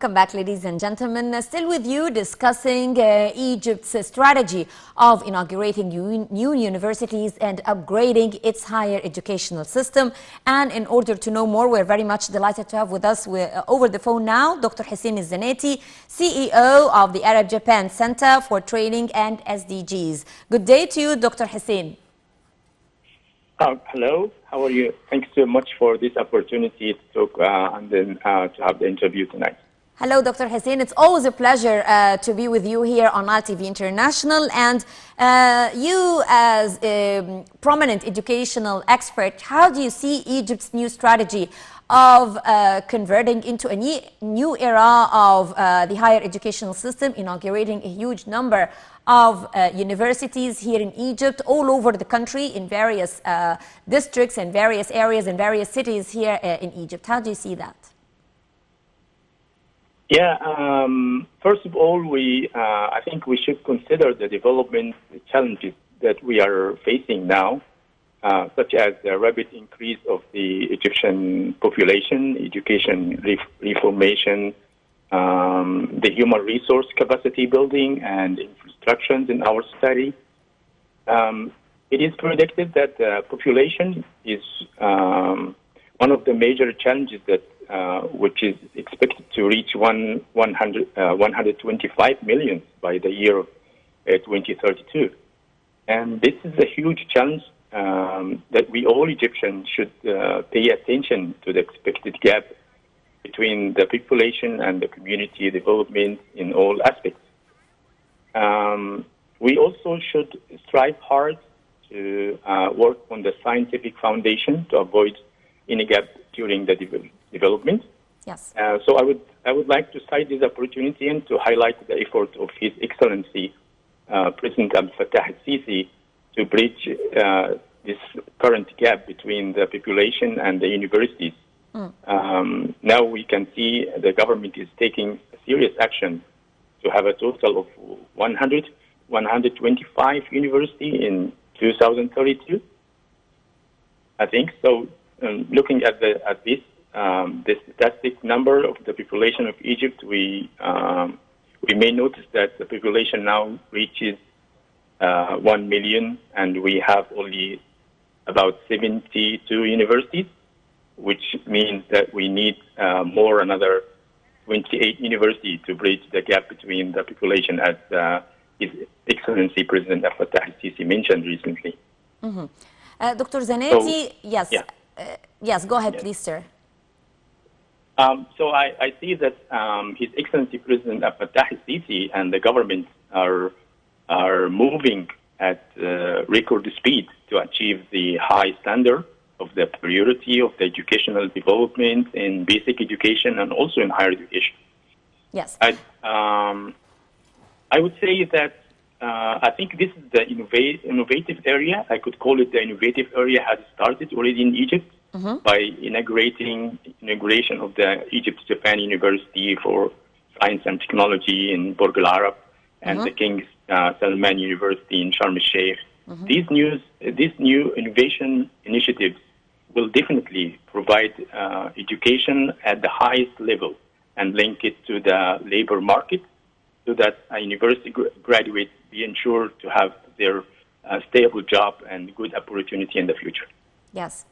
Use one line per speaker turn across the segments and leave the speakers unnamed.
Welcome back, ladies and gentlemen. Uh, Still with you discussing uh, Egypt's uh, strategy of inaugurating new universities and upgrading its higher educational system. And in order to know more, we're very much delighted to have with us uh, over the phone now Dr. Hussein Zanaty, CEO of the Arab Japan Center for Training and SDGs. Good day to you, Dr. Hussein.
Uh, hello, how are you? Thanks so much for this opportunity to talk uh, and then to have the interview tonight.
Hello, Dr. Hussein. It's always a pleasure uh, to be with you here on Nile TV International. And uh, you, as a prominent educational expert, how do you see Egypt's new strategy of uh, converting into a new, era of uh, the higher educational system, inaugurating a huge number of uh, universities here in Egypt, all over the country, in various uh, districts and various areas and various cities here in Egypt? How do you see that?
Yeah, um, first of all, we uh, I think we should consider the development challenges that we are facing now, uh, such as the rapid increase of the Egyptian population, education ref- reformation, um, the human resource capacity building, and infrastructures in our society. Um, it is predicted that the population is um, one of the major challenges that uh, which is expected to reach one, 100, uh, 125 million by the year of uh, 2032. And this is a huge challenge um, that we all Egyptians should uh, pay attention to the expected gap between the population and the community development in all aspects. Um, we also should strive hard to uh, work on the scientific foundation to avoid any gap during the de- development.
Yes.
Uh, so I would I would like to cite this opportunity and to highlight the effort of His Excellency uh, President Abdel Fattah al-Sisi to bridge uh, this current gap between the population and the universities. Um, now we can see the government is taking serious action to have a total of 100, 125 university in 2032. I think so. Um, looking at the at this um, the statistic number of the population of Egypt, we um, we may notice that the population now reaches uh, one million, and we have only about 72 universities, which means that we need uh, more another 28 universities to bridge the gap between the population, as uh, His Excellency President Abdel Fattah al-Sisi mentioned recently.
Uh, Dr. Zanaty, yes.
yeah.
Uh, yes, go ahead, please, sir.
Um, so I, I see that um, His Excellency President Abdel al-Sisi and the government are are moving at uh, record speed to achieve the high standard of the priority of the educational development in basic education and also in higher education.
Yes.
I, um, I would say that uh, I think this is the innova- innovative area. I could call it the innovative area has started already in Egypt by inaugurating inauguration of the Egypt-Japan University for Science and Technology in Burj Al Arab and the King uh, Salman University in Sharm el Sheikh. These news, these new innovation initiatives will definitely provide uh, education at the highest level and link it to the labor market so that a university gr- graduates be ensured to have their uh, stable job and good opportunity in the future.
Yes.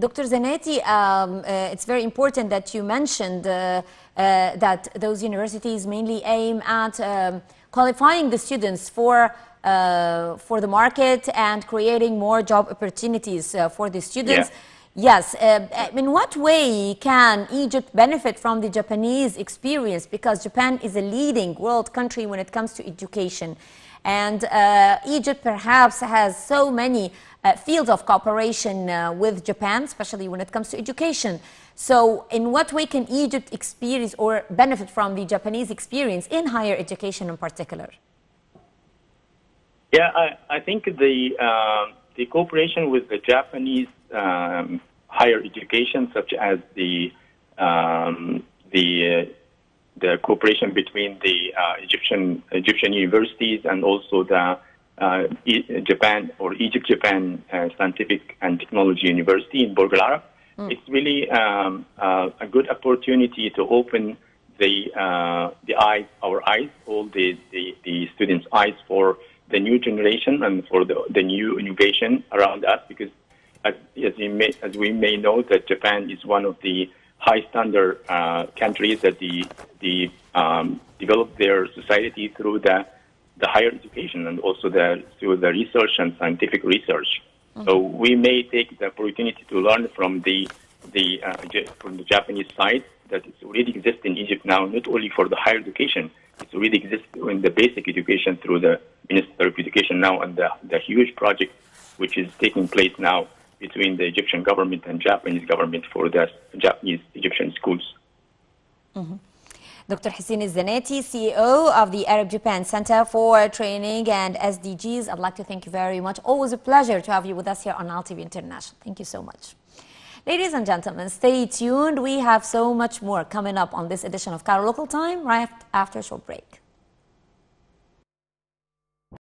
Dr. Zanaty, um, uh, it's very important that you mentioned uh, uh, that those universities mainly aim at um, qualifying the students for uh, for the market and creating more job opportunities uh, for the students. Yes. Uh, in what way can Egypt benefit from the Japanese experience? Because Japan is a leading world country when it comes to education. And uh, Egypt perhaps has so many uh, fields of cooperation uh, with Japan, especially when it comes to education. So, in what way can Egypt experience or benefit from the Japanese experience in higher education in particular?
Yeah, I, I think the uh, the cooperation with the Japanese um, higher education, such as the um, the uh, the cooperation between the uh, Egyptian Egyptian universities and also the uh, e- Japan or Egypt Japan uh, Scientific and Technology University in Burj Al Arab. It's really um, uh, a good opportunity to open the uh, the eyes, our eyes, all the, the, the students' eyes for the new generation and for the, the new innovation around us. Because as as, may, as we may know, that Japan is one of the high standard uh, countries that the the um, develop their society through the the higher education and also the through the research and scientific research. So we may take the opportunity to learn from the the uh, from the Japanese side that it already exists in Egypt now, not only for the higher education, it already exists in the basic education through the Minister of Education now and the, the huge project which is taking place now between the Egyptian government and Japanese government for the Japanese Egyptian schools. Mm-hmm.
Dr. Hussein Zanaty, CEO of the Arab Japan Center for Training and SDGs. I'd like to thank you very much. Always a pleasure to have you with us here on Nile TV International. Thank you so much. Ladies and gentlemen, stay tuned. We have so much more coming up on this edition of Cairo Local Time right after a short break.